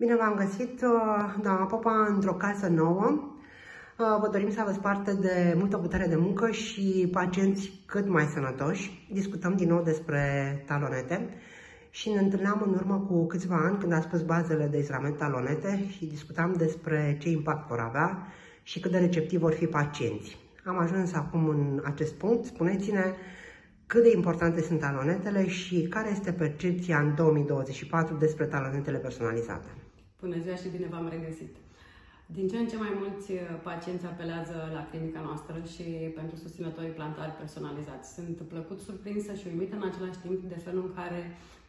Bine v-am găsit, uh, doamna Popa, într-o casă nouă. Uh, vă dorim să aveți parte de multă putere de muncă și pacienți cât mai sănătoși. Discutăm din nou despre talonete și ne întâlneam în urmă cu câțiva ani când a spus bazele de instrument talonete și discutam despre ce impact vor avea și cât de receptivi vor fi pacienții. Am ajuns acum în acest punct. Spuneți-ne cât de importante sunt talonetele și care este percepția în 2024 despre talonetele personalizate. Bună ziua și bine v-am regăsit! Din ce în ce mai mulți uh, pacienți apelează la clinica noastră și pentru susținătorii plantari personalizați. Sunt plăcut surprinsă și uimită în același timp de felul în care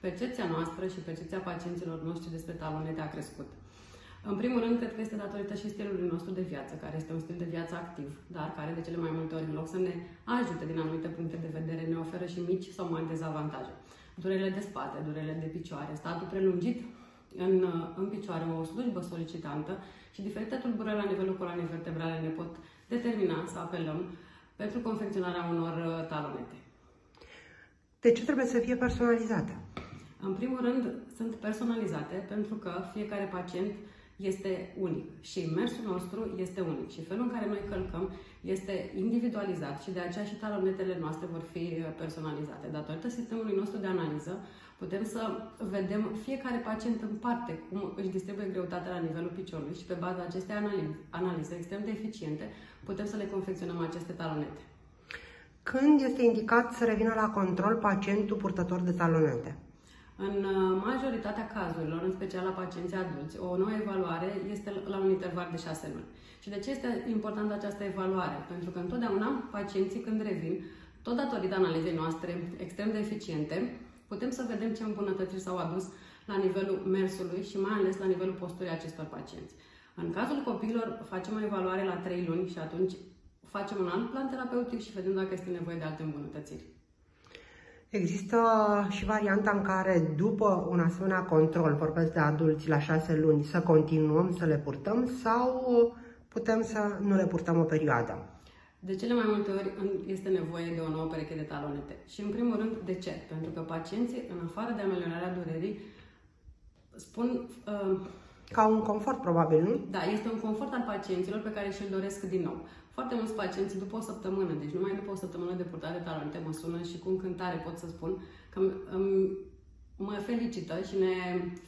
percepția noastră și percepția pacienților noștri despre talonete a crescut. În primul rând, cred că este datorită și stilului nostru de viață, care este un stil de viață activ, dar care de cele mai multe ori, în loc să ne ajute din anumite puncte de vedere, ne oferă și mici sau mari dezavantaje. Durerile de spate, durerile de picioare, statul prelungit în, în picioare, o slujbă solicitantă și diferite tulburări la nivelul coloanei vertebrale ne pot determina să apelăm pentru confecționarea unor uh, talonete. De ce trebuie să fie personalizate? În primul rând, sunt personalizate pentru că fiecare pacient este unic și mersul nostru este unic și felul în care noi călcăm este individualizat și de aceea și talonetele noastre vor fi uh, personalizate. Datorită sistemului nostru de analiză, putem să vedem fiecare pacient în parte cum își distribuie greutatea la nivelul piciorului și pe baza acestei analize, analize extrem de eficiente putem să le confecționăm aceste talonete. Când este indicat să revină la control pacientul purtător de talonete? În uh, majoritatea cazurilor, în special la pacienții adulți, o nouă evaluare este la un interval de șase luni. Și de ce este importantă această evaluare? Pentru că întotdeauna pacienții când revin, tot datorită analizei noastre extrem de eficiente, putem să vedem ce îmbunătățiri s-au adus la nivelul mersului și mai ales la nivelul posturii acestor pacienți. În cazul copiilor facem o evaluare la 3 luni și atunci facem un alt plan terapeutic și vedem dacă este nevoie de alte îmbunătățiri. Există și varianta în care, după un asemenea control, vorbesc de adulți la șase luni, să continuăm să le purtăm sau putem să nu le purtăm o perioadă? De cele mai multe ori este nevoie de o nouă pereche de talonete. Și în primul rând, de ce? Pentru că pacienții, în afară de ameliorarea durerii, spun... Uh, ca un confort, probabil, nu? Da, este un confort al pacienților pe care și-l doresc din nou. Foarte mulți pacienți, după o săptămână, deci numai după o săptămână de purtare de talonete, mă sună și cu încântare pot să spun că um, mă felicită și ne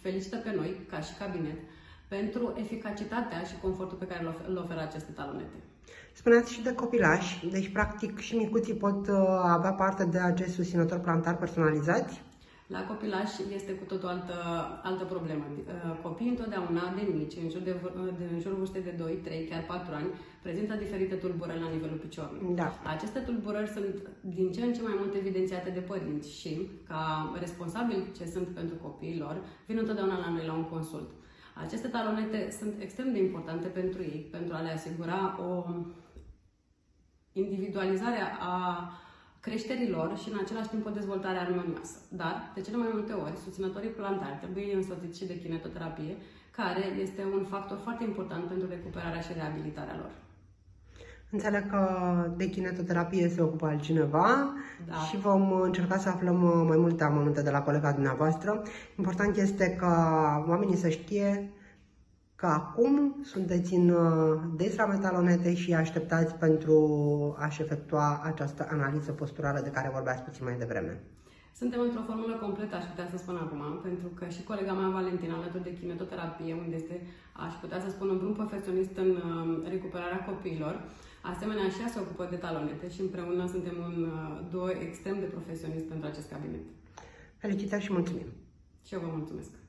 felicită pe noi, ca și cabinet, pentru eficacitatea și confortul pe care îl oferă aceste talonete. Spuneați și de copilași, deci practic și micuții pot uh, avea parte de acest susținător plantar personalizați? La copilaș este cu totul altă, altă problemă. Uh, copiii întotdeauna de mici, în jur, de, de, în jurul vârstei de 2, 3, chiar 4 ani, prezintă diferite tulburări la nivelul piciorului. Da. Aceste tulburări sunt din ce în ce mai mult evidențiate de părinți și, ca responsabili ce sunt pentru copiii lor, vin întotdeauna la noi la un consult. Aceste talonete sunt extrem de importante pentru ei, pentru a le asigura o individualizare a creșterilor și în același timp o dezvoltare armonioasă. Dar, de cele mai multe ori, susținătorii plantari trebuie însoțiți și de kinetoterapie, care este un factor foarte important pentru recuperarea și reabilitarea lor. Înțeleg că de kinetoterapie se ocupă altcineva da. și vom încerca să aflăm mai multe amănunte de la colega dumneavoastră. Important este ca oamenii să știe că acum sunteți în uh, desrametalonete și așteptați pentru a-și efectua această analiză posturală de care vorbeați puțin mai devreme. Suntem într-o formulă completă, aș putea să spun acum, pentru că și colega mea, Valentina, alături de kinetoterapie, unde este, aș putea să spun, un drum profesionist în uh, recuperarea copiilor, asemenea și ea se ocupă de talonete și împreună suntem un uh, duo extrem de profesionist pentru acest cabinet. Felicitări și mulțumim! Și eu vă mulțumesc!